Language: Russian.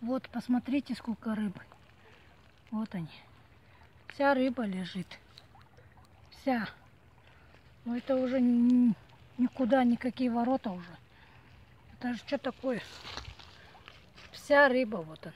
Вот, посмотрите, сколько рыбы. Вот они. Вся рыба лежит. Вся. Но это уже никуда, никакие ворота уже. Это же что такое? Вся рыба вот она.